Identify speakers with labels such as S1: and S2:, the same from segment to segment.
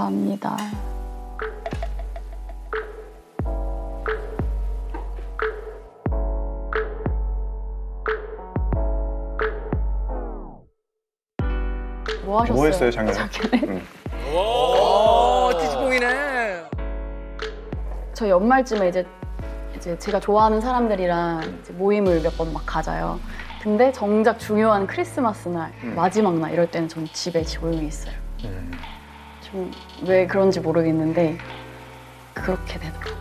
S1: 감사합니다. 뭐 하셨어요?
S2: 뭐 했어요, 작년에?
S1: 작년에?
S3: 어, 뒤집공이네.
S1: 저 연말쯤에 이제 이제 제가 좋아하는 사람들이랑 이제 모임을 몇 번 막 가져요. 근데 정작 중요한 크리스마스 날
S2: 음.
S1: 마지막 날 이럴 때는 전 집에 조용히 있어요. 좀 왜 그런지 모르겠는데 그렇게 되더라고요.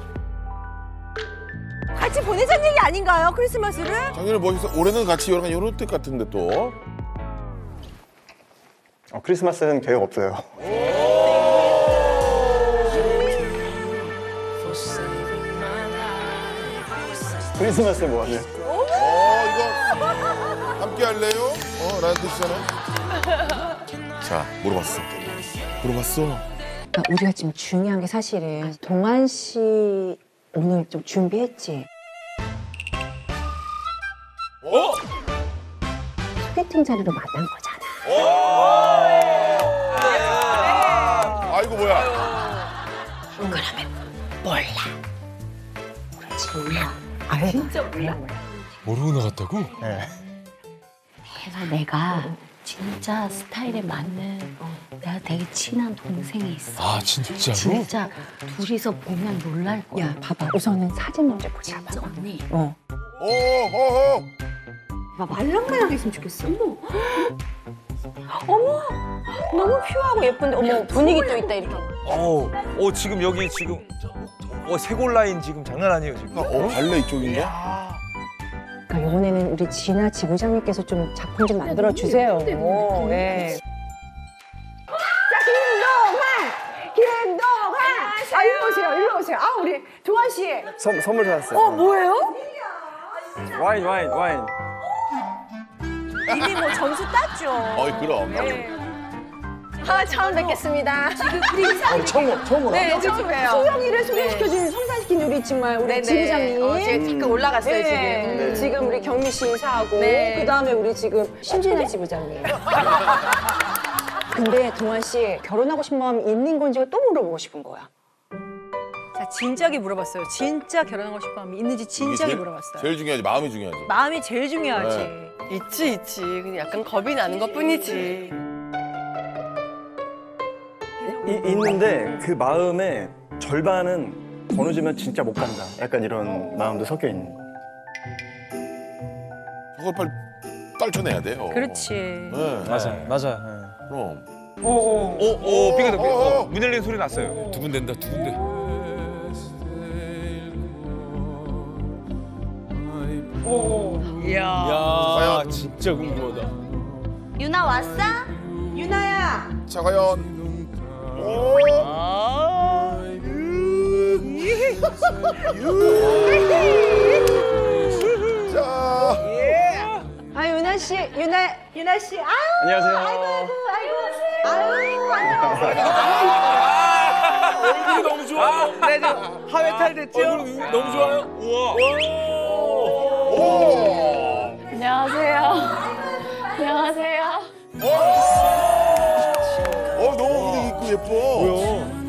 S3: 같이 보내자는 얘기 아닌가요? 크리스마스를?
S4: 작년에 뭐 했어? 올해는 같이 약간 이런 뜻 같은데 또.
S2: 어, 크리스마스는 계획 없어요. 크리스마스에 뭐 하세요?
S4: 어 이거 함께 할래요? 어 라는 뜻이잖아. 자 물어봤어. 물어봤어.
S5: 그러니까 우리가 지금 중요한 게 사실은 동환 씨 오늘 좀 준비했지?
S4: 어?
S5: 소개팅 자리로 만난 거잖아.
S4: 아이고 뭐야.
S5: 아, 진짜 몰라.
S4: 모르고 나갔다고?
S2: 네.
S6: 그래서 내가 진짜 스타일에 맞는 내가 되게 친한 동생이 있어.
S4: 아 진짜로?
S6: 진짜 둘이서 보면 놀랄 거야.
S5: 야, 봐봐. 우선은 사진 먼저 보자.
S6: 진짜 언니.
S5: 어.
S4: 오호호.
S5: 말랑말랑 했으면 좋겠어. 어머. 어머. 너무 퓨어하고 예쁜데, 어머, 분위기 또 있다, 이렇게.
S7: 어, 어 지금 여기 지금 어 세골 라인 지금 장난 아니에요 지금.
S4: 어 발레 이쪽인가?
S5: 그러니까 이번에는 우리 진아 지부장님께서 좀 작품 좀 만들어 주세요. 오,
S3: 아, 일로 오세요, 일로 오세요. 아, 우리 조한 씨.
S2: 선, 선물 사왔어요.
S3: 어, 뭐예요?
S2: 와인, 와인, 와인.
S3: 이미 뭐 점수 땄죠.
S4: 어이 그럼.
S3: 아, 처음 뵙겠습니다. 지금 우리
S2: 어, 처음, 처음으로.
S3: 네, 처음이에요.
S5: 소영이를 소개시켜준 성사시킨 우리 정말 우리
S3: 네네.
S5: 지부장님.
S3: 어, 지금 잠깐 올라갔어요,
S5: 네,
S3: 지금.
S5: 네. 지금 우리 경미 씨 인사하고
S3: 네.
S5: 그 다음에 우리 지금 신진아 지부장님. 근데 동환 씨 결혼하고 싶은 마음 있는 건지 또 물어보고 싶은 거야.
S3: 자, 진작에 물어봤어요. 진짜 결혼하고 싶은 마음이 있는지 진작에
S4: 제일-
S3: 물어봤어요.
S4: 제일 중요하지 마음이 중요하지.
S3: 마음이 제일 중요하지.
S4: 네.
S8: 있지 있지 그냥 약간 겁이 나는 것 뿐이지
S2: 이, 있는데 그 마음의 절반은 번호주면 진짜 못 간다. 약간 이런 마음도 섞여 있는.
S4: 저걸 빨리 떨쳐내야 돼요.
S3: 그렇지.
S4: 네.
S7: 맞아요, 맞아요.
S4: 그럼.
S7: 오, 오, 삐그덕, 삐그덕.
S4: 어, 어.
S7: 문 열리는 소리 났어요. 두근댄다, 두근대.
S3: 이야.
S7: 야, 진짜 궁금하다.
S6: 유나 왔어?
S4: 자 과연. 오. 자.
S5: 아 유나 씨, 유나 유나 씨, 아유
S2: 안녕하세요.
S7: 얼굴이 너무 좋아. 네, 지금 하회탈 됐죠? 얼굴이 너무 좋아요. 우와.
S4: 오.
S1: 안녕하세요. 안녕하세요.
S4: 어 너무 분위기 있고 예뻐.
S7: 뭐야?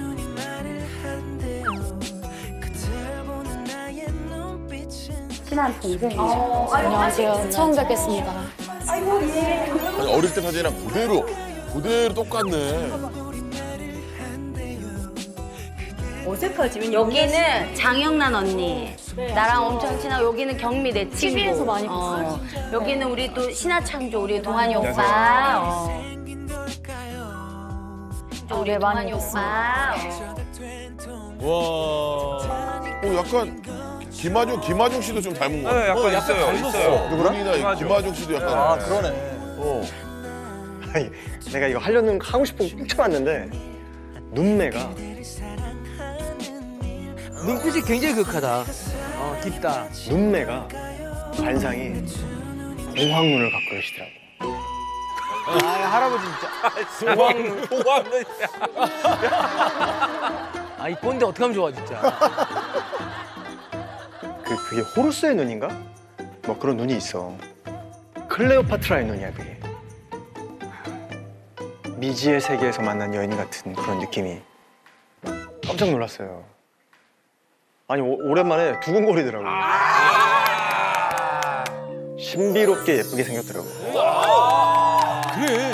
S1: 친한 동생이죠. 안녕하세요. 처음 뵙겠습니다.
S4: 아니, 어릴 때 사진이랑 그대로 그대로 똑같네.
S3: 어색하지.
S6: 여기는 장영란 언니. 나랑 엄청 친하고 여기는 경미 내 친구.
S1: TV에서 많이
S6: 어, 여기는 우리 또 신화창조 우리 동환이 오빠. 어. 우리
S1: 네, 많이
S6: 동환이 오빠. 어.
S7: 와.
S4: 오 약간 김하중 김하중 씨도 좀 닮은 거
S7: 네,
S4: 같아.
S7: 약간 있어요, 있어요.
S4: 누구랑?
S7: 김하중.
S4: 김하중 씨도 약간.
S2: 아, 그러네.
S4: 어.
S2: 아니, 내가 이거 하려는 거 하고 싶은 거꾹 참았는데 눈매가
S9: 눈빛이 굉장히 극하다. 어, 깊다.
S2: 눈매가 관상이 공황눈을 갖고 계시더라고.
S9: 아, 할아버지 진짜.
S7: 호황, 호황은.
S9: 아, 이 꼰대 어떻게 하면 좋아, 진짜.
S2: 그 그게 호루스의 눈인가? 뭐 그런 눈이 있어. 클레오파트라의 눈이야 그게. 미지의 세계에서 만난 여인 같은 그런 느낌이 깜짝 놀랐어요. 아니 오, 오랜만에 두근거리더라고요. 신비롭게 예쁘게 생겼더라고요.
S4: 그래.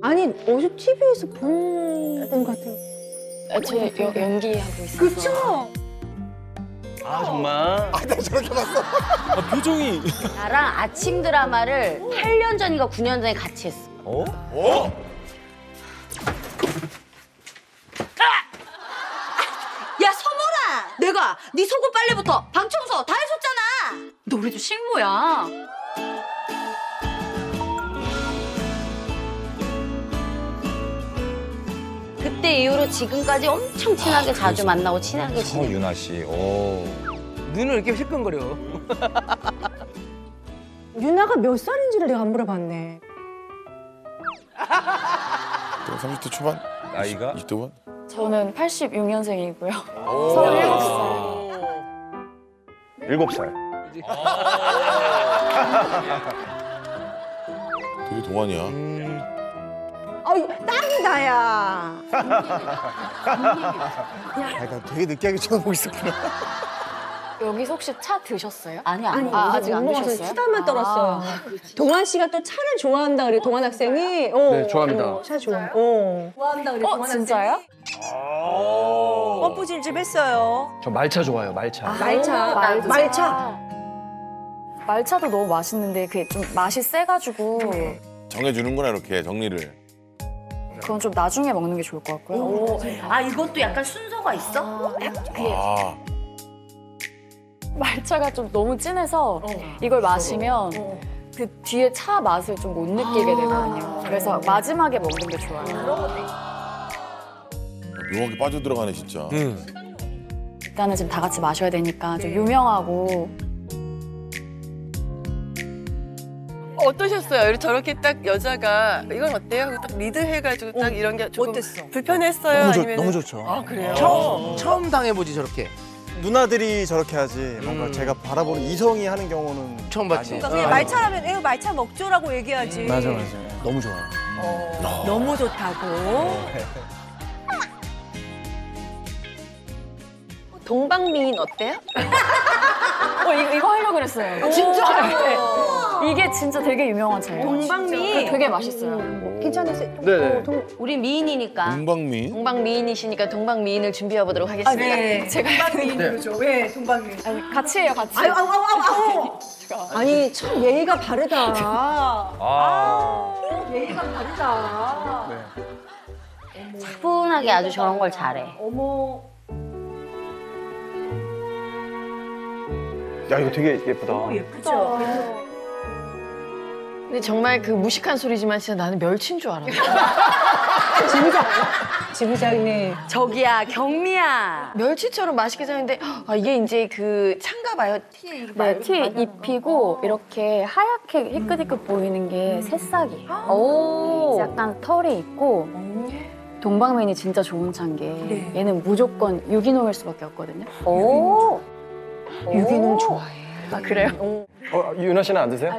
S5: 아니 어제 TV에서 본것 같아요.
S1: 아, 저 여- 연기하고 있어서.
S5: 그쵸?
S2: 아 정말.
S4: 아, 표정이.
S6: 나랑 아침 드라마를 8년 전인가 9년 전에 같이 했어.
S2: 어?
S4: 어?
S6: 네 속옷 빨래부터 방 청소 다 해줬잖아.
S1: 너 우리 집 식모야.
S6: 그때 이후로 지금까지 엄청 친하게 자주 만나고 친하게 지내.
S10: 서유나 씨. 오.
S9: 눈을 이렇게 힐끔거려.
S5: 유나가 몇 살인지를 내가 안 물어봤네.
S4: 30대 초반?
S10: 나이가?
S4: 20대 후반?
S1: 저는 86년생이고요.
S2: 일곱 살.
S4: 되게 동안이야.
S5: 아이 딱이다 야.
S2: 약간 되게 느끼하게 쳐다보고 있었구나.
S1: 여기서 혹시 차 드셨어요?
S6: 아니야.
S5: 아니
S1: 아,
S5: 아직
S1: 안안
S5: 먹어서
S1: 드셨어요?
S5: 수다만 떨었어요. 동환 씨가 또 차를 좋아한다 그래 동환 학생이. 어,
S2: 네, 좋아합니다.
S5: 어, 차 좋아. 어. 좋아한다 그래.
S1: 어, 진짜요?
S3: 펌프 질질 했어요.
S2: 저 말차 좋아해요. 말차.
S5: 말차.
S1: 말차.
S5: 말차.
S1: 말차도 너무 맛있는데 그게 좀 맛이 세가지고
S4: 정해주는구나, 이렇게 정리를.
S1: 그건 좀 나중에 먹는 게 좋을 것 같고요.
S6: 아 이것도 약간 순서가 있어?
S4: 아,
S1: 말차가 좀 너무 진해서 이걸 마시면 그 뒤에 차 맛을 좀 못 느끼게 되거든요. 그래서 마지막에 먹는 게 좋아요.
S4: 묘하게 빠져들어가네, 진짜.
S9: 응.
S1: 일단은 지금 다 같이 마셔야 되니까 좀 유명하고
S8: 어떠셨어요? 이렇게 저렇게 딱 여자가 이건 어때요? 하고 딱 리드 해가지고 딱 이런 게 조금
S3: 어땠어?
S8: 불편했어요?
S2: 너무, 좋,
S8: 아니면
S2: 너무 좋죠.
S8: 아 그래요?
S9: 처음, 처음 당해보지, 저렇게.
S2: 누나들이 저렇게 하지 뭔가
S9: 음.
S2: 제가 바라보는 이성이 하는 경우는
S9: 처음 봤지.
S3: 그러니까. 그냥 말차라면 에이 말차 먹죠라고 얘기하지.
S2: 맞아 맞아. 너무 좋아요.
S3: 어, 너무 좋다고.
S8: 동방미인 어때요?
S1: 어, 이거, 이거 하려고 그랬어요. 진짜? 이게 진짜 되게 유명한 차예요.
S6: 동방미.
S1: 되게 맛있어요.
S5: 괜찮으세요?
S2: 네네.
S6: 우리 미인이니까.
S4: 동방미?
S8: 동방미인이시니까 동방미인을 준비해 보도록
S1: 아,
S8: 하겠습니다.
S1: 네. 제가
S3: 동방미인이죠. 왜 동방미?
S1: 아니, 같이 해요, 같이.
S5: 아유, 아우, 아우, 아우, 아우. 아니 참 예의가 바르다.
S10: 아.
S5: 예의가 바르다.
S6: 차분하게 아주 저런 걸 잘해.
S5: 어머.
S2: 야 이거 되게 예쁘다.
S3: 예쁘죠.
S8: 근데 정말 그 무식한 소리지만 진짜 나는 멸치인 줄 알았어.
S5: 지부장. 지부장님.
S6: 저기야 경미야.
S8: 멸치처럼 맛있게 사는데 아, 이게 이제 그 찬가 봐요. 티에 이렇게
S1: 네, 티 입히고 이렇게 하얗게 희끗희끗 보이는 게 새싹이에요.
S6: 오.
S1: 약간 털이 있고 동방면이 진짜 좋은 차인 게 얘는 무조건 유기농일 수밖에 없거든요.
S6: 오.
S5: 유기농 좋아해.
S1: 아 그래요?
S2: 어, 유나 씨는 안 드세요?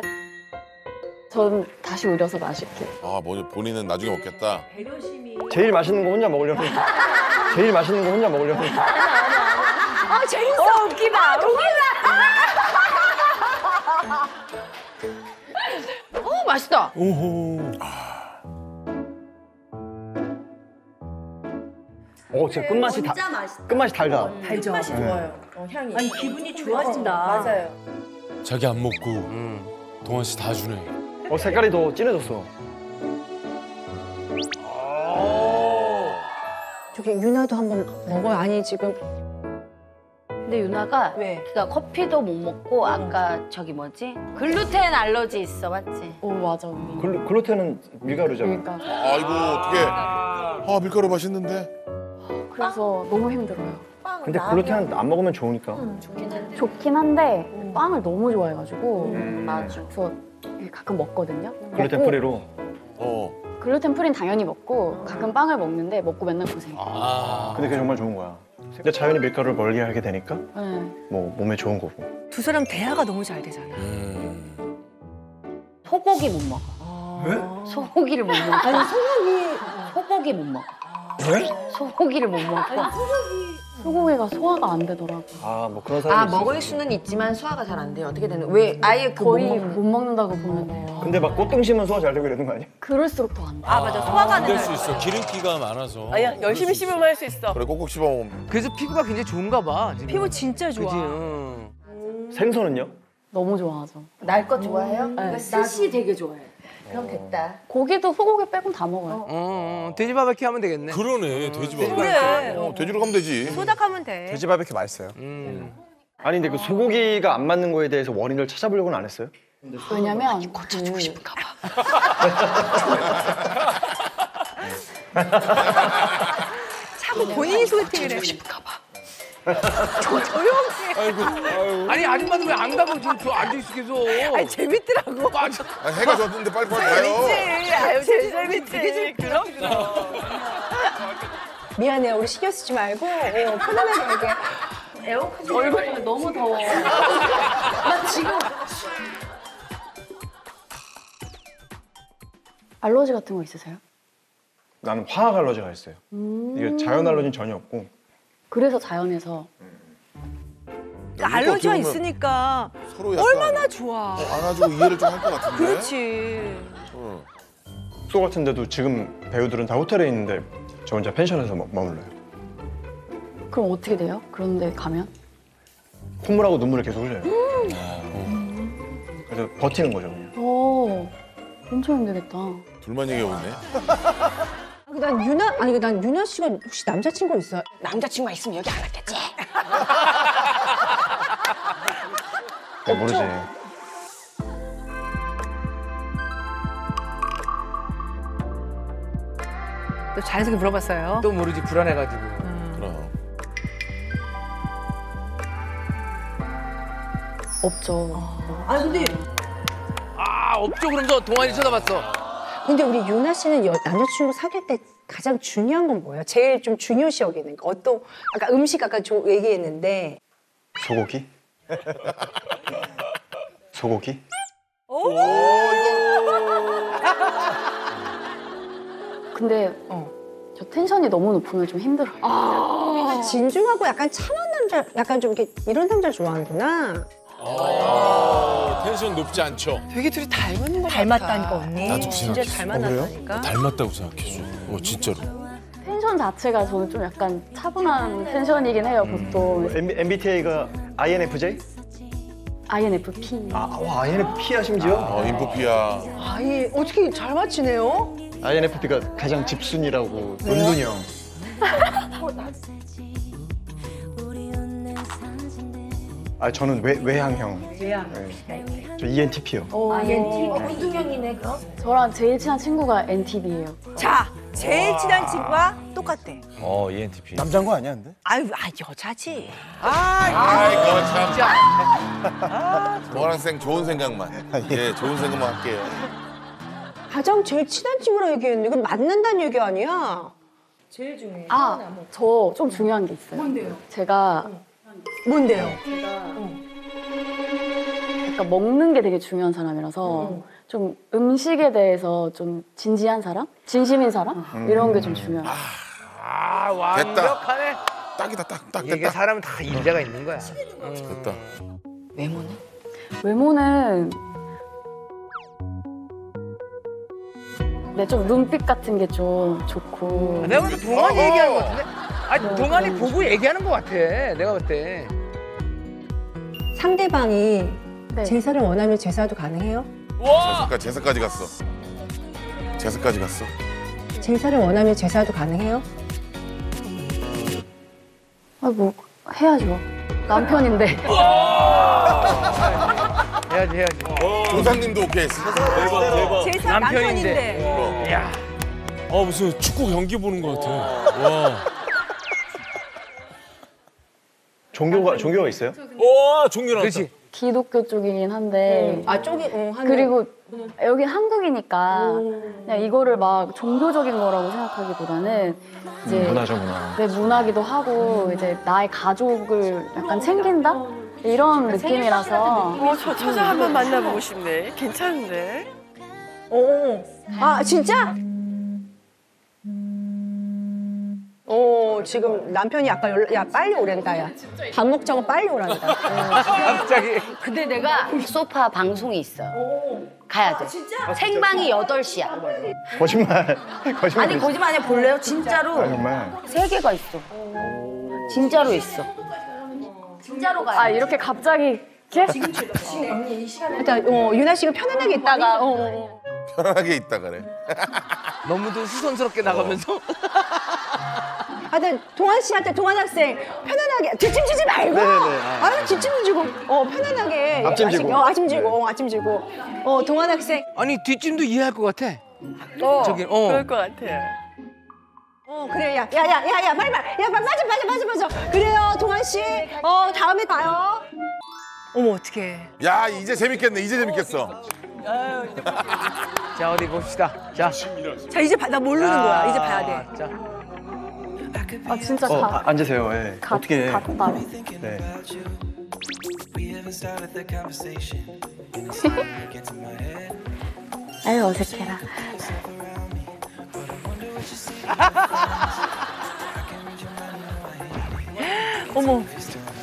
S1: 전 다시 우려서 마실게요.
S4: 아, 뭐 본인은 나중에 먹겠다.
S2: 제일 맛있는 거 혼자 먹으려고. 제일 맛있는 거 혼자 먹으려고.
S6: 아 재밌어. 웃기다. 웃기다.
S8: 어 맛있다.
S2: 어 진짜 끝맛이 다
S6: 맛있다.
S2: 끝맛이 달다.
S3: 달죠. 맛이
S2: 좋아요.
S3: 향이. 아니 기분이 좋아진다. 맞아요.
S11: 자기 안 먹고 동원 씨다 주네.
S2: 어 색깔이 더 진해졌어.
S5: 저기 유나도 한번 먹어요. 아니 지금
S6: 근데 유나가
S3: 왜?
S6: 그러니까 커피도 못 먹고 아까 저기 뭐지? 글루텐 알러지 있어, 맞지?
S1: 오 맞아 언니.
S2: 글루, 글루텐은 밀가루잖아.
S1: 그러니까
S4: 아이고, 어떡해. 아, 밀가루 맛있는데.
S1: 그래서 너무 힘들어요.
S2: 근데 글루텐 안 먹으면 좋으니까.
S1: 좋긴 한데 빵을 너무 좋아해가지고
S2: 음.
S6: 맞아.
S1: 그래서 가끔 먹거든요.
S2: gluten free로.
S4: 어.
S1: gluten free는 당연히 먹고 가끔 빵을 먹는데 먹고 맨날 고생.
S11: 아.
S2: 근데 그게 정말 좋은 거야. 근데 자연히 밀가루를 멀리 하게 되니까
S1: 네.
S2: 뭐 몸에 좋은 거고.
S3: 두 사람 대화가 너무 잘 되잖아.
S4: 음.
S6: 소고기 못 먹어.
S2: 왜?
S6: 소고기를 못 먹어.
S5: 아니 소고기
S6: 소고기 못 먹어.
S1: 소고기를 못 먹고 소고기가 소화가 안 되더라고요.
S2: 아뭐 그런 사람이
S5: 아
S2: 있어요.
S5: 먹을 수는 있지만 소화가 잘 안 돼요. 어떻게 되는? 왜 아예 그
S1: 거의
S5: 못
S1: 못,
S5: 먹는?
S1: 먹는다고 보면 돼요.
S2: 근데 막 꽃등 심은 소화 잘 되고 이러는 거 아니야?
S1: 그럴수록 더 안 돼.
S3: 아 맞아 소화가 안
S11: 될. 수 있어. 기름기가 많아서.
S8: 아니야 열심히 씹으면 할 수 있어.
S4: 그래 꼭꼭 씹어 먹으면
S9: 그래서 피부가 굉장히 좋은가 봐. 지금.
S3: 피부 진짜 좋아.
S9: 그지? 응.
S2: 생선은요?
S1: 너무 좋아하죠.
S5: 날거 좋아해요?
S1: 네.
S5: 스시 되게 좋아해. 그럼 됐다.
S1: 고기도 소고기 빼곤 다 먹어요.
S9: 어, 어, 돼지 바베큐 하면 되겠네.
S11: 그러네 돼지 밥.
S3: 그래.
S4: 어, 돼지로 가면 되지.
S3: 소닭하면 돼.
S2: 돼지 바베큐 맛있어요.
S9: 음.
S2: 아니 근데 그 소고기가 안 맞는 거에 대해서 원인을 찾아보려고는 안 했어요?
S1: 왜냐면 고쳐주고 싶은가 봐.
S3: 자꾸 본인이 소개팅을 해. 저 조용히.
S11: 아이고.
S9: 아니 아줌마도 왜 안 가고 지금 저 앉아 있어 계속.
S3: 아니 재밌더라고.
S9: 아,
S4: 아, 해가 졌는데 빨리 빨리 가요.
S3: 재밌지. 아유 제일 재밌지. 그럼 그럼.
S5: 미안해 우리 신경 쓰지 말고 어, 편안하게 얘기해.
S1: 얼굴이 너무 더워. 나 지금 알러지 같은 거 있으세요?
S2: 나는 화학 알러지가 있어요. 이게 자연 알러지는 전혀 없고
S1: 그래서 자연에서
S3: 그러니까 알러지가
S4: 어떻게 보면
S3: 있으니까
S4: 서로 약간
S3: 얼마나 좋아.
S4: 안아주고 이해를 좀 할 것 같은데.
S3: 그렇지.
S4: 응.
S2: 숙소 같은데도 지금 배우들은 다 호텔에 있는데 저 혼자 펜션에서 머- 머물러요.
S1: 그럼 어떻게 돼요? 그런데 가면?
S2: 콧물하고 눈물을 계속 흘려요. 그래서 버티는 거죠 그냥.
S1: 오, 엄청 힘들겠다.
S4: 둘만 얘기하고 있네.
S5: 아, 난 유나 아니 난 유나 씨가 혹시 남자친구 있어? 남자친구가 있으면 여기 안 왔겠지?
S2: 네, 모르지.
S3: 또 자연스럽게 물어봤어요.
S9: 또 모르지 불안해가지고.
S4: 그럼.
S1: 없죠.
S5: 아 근데
S9: 아 없죠 그러면서 동환이 쳐다봤어.
S5: 근데 우리 유나 씨는 여, 남자친구 사귈 때 가장 중요한 건 뭐예요? 제일 좀 중요시 여기는 거 어떤 아까 음식 아까 저 얘기했는데
S2: 소고기? 소고기?
S1: 근데 저 텐션이 너무 높으면 좀 힘들어요.
S5: 아, 진중하고 약간 참한 남자 약간 좀 이렇게 이런 남자 좋아하는구나.
S11: 아, 텐션 높지 않죠.
S8: 되게 둘이 닮은 거
S3: 닮았다니까 언니.
S11: 나도 그
S3: 진짜. 잘
S11: 어?
S3: 만났다니까.
S11: 닮았다고 생각했어. 어 진짜로.
S1: 텐션 자체가 저는 좀 약간 차분한 텐션이긴 해요, 보통.
S2: MBTI가 INFJ?
S1: INFP.
S2: 아, 와, INFP야 심지어?
S4: 어, 인프피야.
S3: 아니 어떻게 잘 맞히네요?
S2: INFP가 가장 집순이라고 은둔형. 아 저는 외, 외향형. 외향. 저 ENTP요.
S1: 어,
S5: 운동형이네 그럼?
S1: 저랑 제일 친한 친구가 NTV예요.
S3: 자 제일 친한 친구가 똑같대.
S10: 어 ENTP.
S2: 남자인 거 아니야 근데?
S3: 아유 아 여자지.
S4: 아이고, 참. 동아랑생 좋은 생각만. 예, 좋은 생각만 할게요.
S5: 가장 제일 친한 친구라 얘기했는데 이건 맞는다는 얘기 아니야?
S1: 아, 저 좀 중요한 게 있어요. 뭔데요? 제가
S5: 뭔데요?
S1: 약간 먹는 게 되게 중요한 사람이라서 좀 음식에 대해서 좀 진지한 사람? 진심인 사람? 이런 게 좀 중요해요.
S9: 아
S4: 됐다.
S9: 완벽하네.
S4: 딱이다, 딱, 딱
S9: 이게
S4: 됐다.
S9: 사람은 다 일자가 있는 거야.
S4: 됐다.
S1: 외모는 네, 좀 눈빛 같은 게 좀 좋고
S9: 내가 볼때 동환이
S4: 어허.
S9: 얘기하는 것 같은데? 아니
S1: 네,
S9: 동환이
S1: 그런
S9: 보고 얘기하는 것 같아. 내가 볼 때.
S5: 상대방이
S1: 네.
S5: 제사를 원하면 제사도 가능해요?
S4: 제사까지, 제사까지 갔어. 제사까지 갔어.
S5: 제사를 원하면 제사도 가능해요?
S1: 아, 뭐 해야죠. 남편인데
S9: 해야지 해야지.
S4: 조상님도 오케이 했어.
S11: 대박 대박.
S3: 제사
S9: 남편인데.
S3: 남편인데.
S9: 야.
S11: 아 무슨 축구 경기 보는 것 같아. 와.
S2: 종교가 종교가 있어요?
S11: 와 종교 나왔다.
S9: 그렇지.
S1: 기독교 쪽이긴 한데
S5: 아 쪽이 응, 한
S1: 그리고 여긴 한국이니까 그냥 이거를 막 종교적인 거라고 생각하기보다는 이제
S2: 문화죠 문화.
S1: 내 문화기도 하고 이제 나의 가족을 약간 챙긴다 이런 느낌이라서
S8: 어 저 처자 한번 만나보고 싶네. 괜찮은데.
S5: 어. 아 진짜? 어, 지금 남편이 아까 연락, 야, 빨리 오란다, 야. 밥 먹자고 빨리 오란다. 어.
S7: 갑자기.
S6: 근데 내가 소파 방송이 있어. 가야 돼. 생방이 8시야.
S2: 거짓말. 거짓말.
S6: 아니 거짓말 아니야 볼래요? 진짜로
S2: 아, 정말.
S6: 세 개가 있어. 진짜로 있어. 진짜로 가야
S1: 아 이렇게 갑자기 이렇게?
S5: 일단, 어, 유나 씨가 편안하게 있다가, 어, 어.
S4: 편안하게 있다 그래.
S7: 너무도 수선스럽게 나가면서.
S5: 하여튼 동환 씨한테 동환 학생 편안하게 뒷짐 지지 말고
S2: 네네네. 아,
S5: 아, 뒷짐 지고 어 편안하게
S2: 앞짐 지고.
S5: 어, 앞짐 지고 어, 앞짐 지고 어 동환 학생
S7: 아니 뒷짐도 이해할 것 같아.
S8: 어,
S7: 저기, 어.
S8: 그럴 것 같아요.
S5: 어 그래 야 야 야 야 야 빨리 빨리 야 빨리 빠져 빠져 빠져 빠져 그래요 동환 씨어 다음에 봐요
S3: 어머 어떡해.
S4: 야 이제 재밌겠네. 이제 재밌겠어.
S7: 자, 어디 봅시다. 자.
S3: 자 이제 봐, 나 모르는 거야. 이제 봐야 돼.
S7: 자.
S1: 아 진짜
S2: 어,
S1: 가,
S2: 아, 앉으세요. 예.
S1: 가,
S2: 어떻게.
S1: 갔다.
S2: 네.
S1: 아유 어색해라.
S3: 어머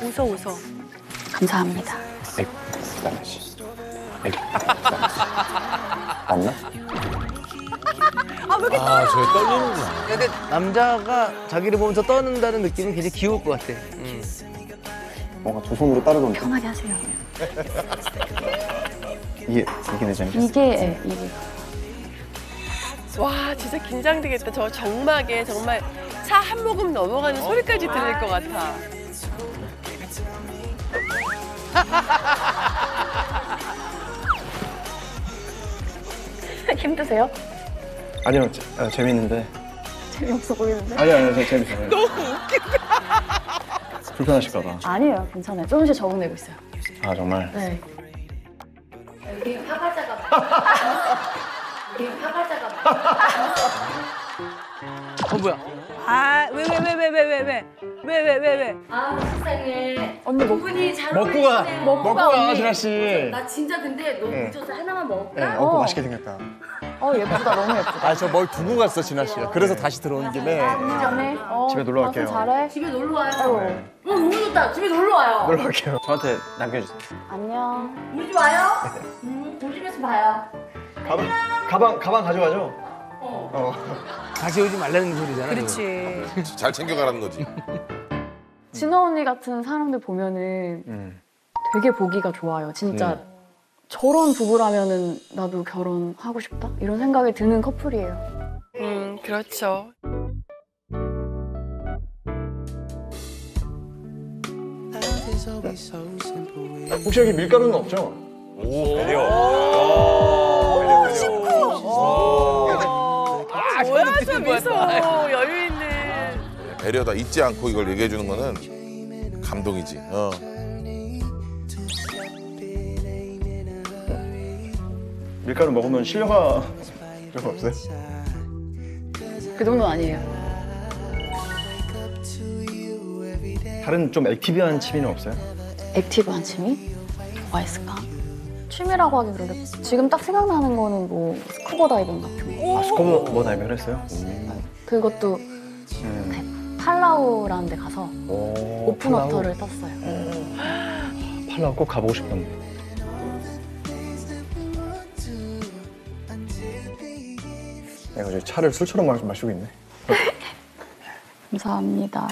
S3: 웃어 웃어.
S1: 감사합니다.
S2: 부담 씨. 맞나?
S11: 아, 저 떨리는구나.
S7: 근데 남자가 자기를 보면서 떠는다는 느낌은 굉장히 귀여울 것 같아. 음.
S2: 뭔가 두 손으로 따르던데.
S1: 편하게 하세요.
S2: 이게, 이게 내 장이었어.
S1: 이게 예, 이게
S8: 와, 진짜 긴장되겠다. 저 정막에 정말 차 한 모금 넘어가는 소리까지 들릴 것 같아.
S1: 힘드세요?
S2: 아니요, 재, 아, 재밌는데.
S1: 재미없어 보이는데?
S2: 아니요, 아니요, 저 재밌어요. 너무 불편하실까봐.
S1: 아니에요, 괜찮아요. 조금씩 적응되고 있어요.
S2: 아, 정말.
S1: 네.
S7: 어, 뭐야?
S3: 아 왜 왜 왜 왜 왜 왜 왜 왜 왜 왜 왜?
S6: 아 세상에.
S1: 언니 먹,
S6: 분이 잘
S2: 먹고 가.
S1: 먹고 가, 언니.
S2: 진아 씨.
S6: 나 진짜 근데 너무
S2: 네.
S6: 미쳐서 하나만 먹을까?
S2: 네, 어, 맛있게 생겼다.
S1: 어 예쁘다, 너무 예쁘다.
S2: 아, 저 뭘 두고 갔어, 진아 씨가. 그래서 다시 들어온 김에.
S1: 언니, 어,
S2: 집에 놀러 갈게요.
S1: 잘해.
S6: 집에 놀러 와요.
S1: 아이고,
S6: 어 너무 좋다. 집에 놀러 와요.
S2: 놀러 갈게요. 저한테 남겨주세요.
S1: 안녕.
S6: 우리 집 와요. 음, 조심해서 봐요.
S2: 가방, 가방, 가방 가져가죠? 어.
S7: 다시 오지 말라는 소리잖아.
S3: 그렇지.
S4: 잘 챙겨가라는 거지.
S1: 진아 언니 같은 사람들 보면은
S2: 음.
S1: 되게 보기가 좋아요. 진짜 저런 부부라면은 나도 결혼하고 싶다 이런 생각이 드는 커플이에요.
S8: 음, 그렇죠.
S2: 혹시 여기 밀가루는 없죠?
S4: 오.
S7: 배려. 아,
S8: 뭐야,
S7: 저.
S8: 미소. 여유 있는.
S4: 배려다 잊지 않고 이걸 얘기해 주는 거는 감동이지. 어.
S2: 밀가루 먹으면 실려가 거 없어요?
S1: 그 정도는 아니에요.
S2: 다른 좀 active한 취미는 없어요?
S1: active한 취미? 뭐가 있을까? 취미라고 하기 그런데 지금 딱 생각나는 거는 뭐 스쿠버 다이빙 같은 거.
S2: 아, 스쿠버 뭐 다이빙을 했어요?
S1: 그것도
S2: 음.
S1: 팔라우라는 데 가서
S2: 오,
S1: open. water를 땄어요.
S2: 팔라우 꼭 가보고 싶었는데. 내가 이제 차를 술처럼 마- 마시고 있네.
S1: 감사합니다.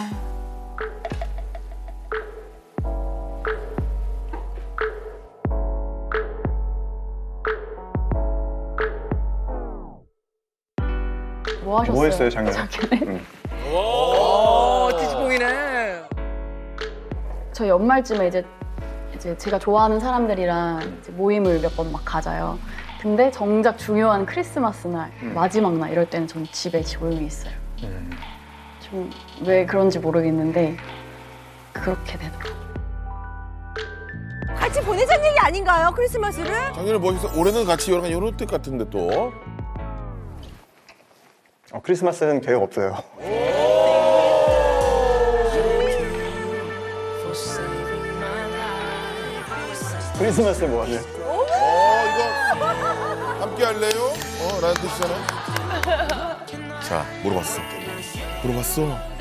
S1: 뭐 하셨어요?
S2: 뭐 했어요, 작년에?
S1: 작년에?
S7: 어, 뒤집봉이네.
S1: 저 연말쯤에 이제 이제 제가 좋아하는 사람들이랑 이제 모임을 몇 번 막 가져요. 근데 정작 중요한 크리스마스 날
S2: 음.
S1: 마지막 날 이럴 때는 저는 집에 조용히 있어요.
S2: 음.
S1: 좀 왜 그런지 모르겠는데 그렇게 되더라고요.
S3: 같이 보내자는 얘기 아닌가요? 크리스마스를?
S4: 작년에 멋있어. 올해는 같이 여러 요런 때 같은데 또.
S2: 어, 크리스마스는 계획 없어요. 크리스마스에 뭐 하세요?
S4: 라는 뜻이잖아. 자 물어봤어. 물어봤어.